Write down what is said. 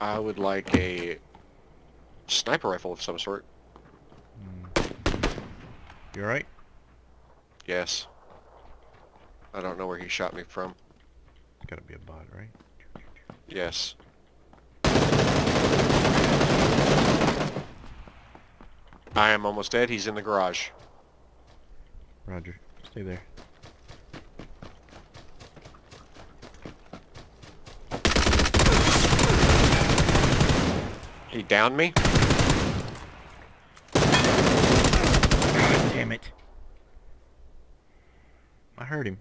I would like a sniper rifle of some sort. Hmm. You alright? Yes. I don't know where he shot me from. Gotta be a bot, right? Yes. I am almost dead. He's in the garage. Roger. Stay there. He downed me. God damn it. I heard him.